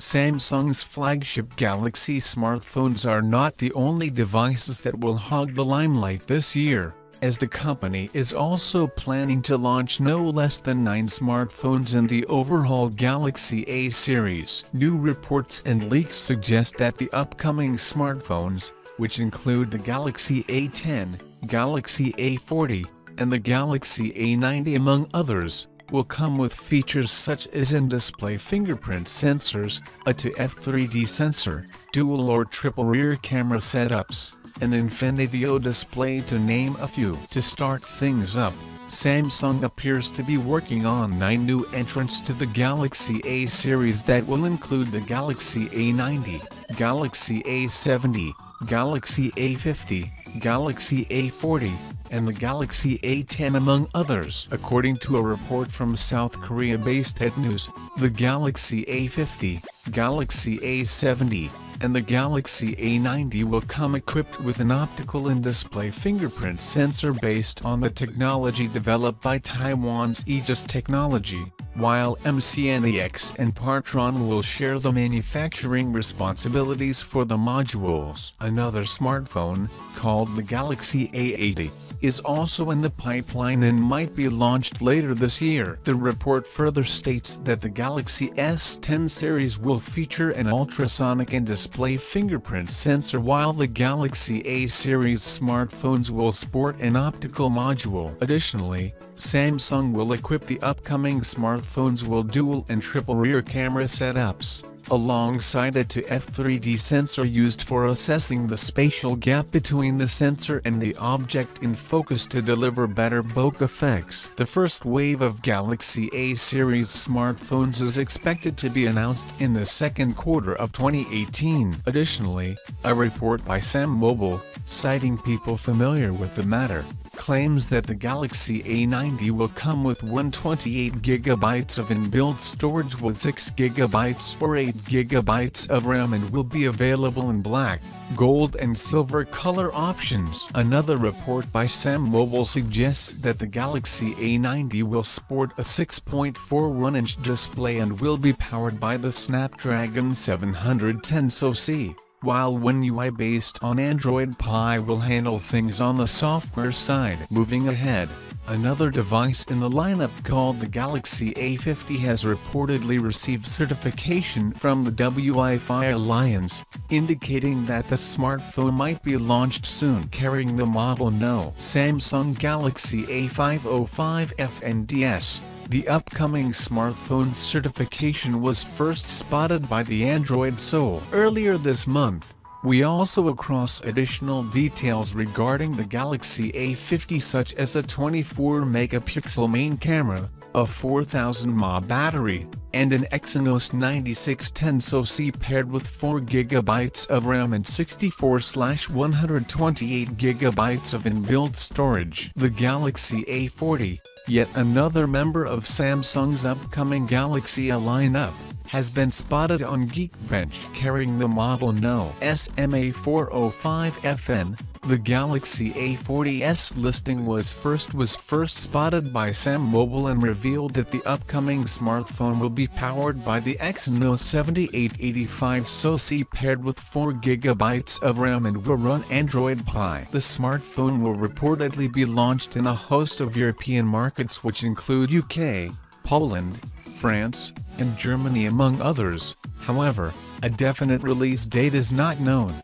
Samsung's flagship Galaxy smartphones are not the only devices that will hog the limelight this year, as the company is also planning to launch no less than 9 smartphones in the overhauled Galaxy A series. New reports and leaks suggest that the upcoming smartphones, which include the Galaxy A10, Galaxy A40, and the Galaxy A90 among others, will come with features such as in-display fingerprint sensors, a ToF 3D sensor, dual or triple rear camera setups, an Infinity-V display to name a few. To start things up, Samsung appears to be working on 9 new entrants to the Galaxy A series that will include the Galaxy A90, Galaxy A70, Galaxy A50, Galaxy A40, and the Galaxy A10 among others. According to a report from South Korea-based ETNews, the Galaxy A50, Galaxy A70, and the Galaxy A90 will come equipped with an optical in-display fingerprint sensor based on the technology developed by Taiwan's Egis Technology, while MCNEX and Partron will share the manufacturing responsibilities for the modules. Another smartphone, called the Galaxy A80, is also in the pipeline and might be launched later this year. The report further states that the Galaxy S10 series will feature an ultrasonic and display fingerprint sensor while the Galaxy A series smartphones will sport an optical module. Additionally, Samsung will equip the upcoming smartphones will dual and triple rear camera setups alongside a ToF 3D sensor used for assessing the spatial gap between the sensor and the object in focus to deliver better bokeh effects. The first wave of Galaxy A series smartphones is expected to be announced in the second quarter of 2018. Additionally, a report by SamMobile, citing people familiar with the matter, claims that the Galaxy A90 will come with 128GB of inbuilt storage with 6GB or 8GB of RAM and will be available in black, gold and silver color options. Another report by SamMobile suggests that the Galaxy A90 will sport a 6.41-inch display and will be powered by the Snapdragon 710 SoC while One UI based on Android Pie will handle things on the software side. Moving ahead, another device in the lineup called the Galaxy A50 has reportedly received certification from the Wi-Fi Alliance, indicating that the smartphone might be launched soon. Carrying the model No Samsung Galaxy A505 FNDS the upcoming smartphone certification was first spotted by the Android Soul earlier this month. We also across additional details regarding the Galaxy A50 such as a 24-megapixel main camera, a 4000 mAh battery, and an Exynos 9610 SoC paired with 4GB of RAM and 64-128GB of inbuilt storage. The Galaxy A40, Yet another member of Samsung's upcoming Galaxy A lineup, has been spotted on Geekbench carrying the model No SMA405FN. The Galaxy A40s listing was first was first spotted by SamMobile and revealed that the upcoming smartphone will be powered by the Exynos 7885 SoC paired with 4GB of RAM and will run Android Pie. The smartphone will reportedly be launched in a host of European markets which include UK, Poland, France, and Germany among others, however, a definite release date is not known.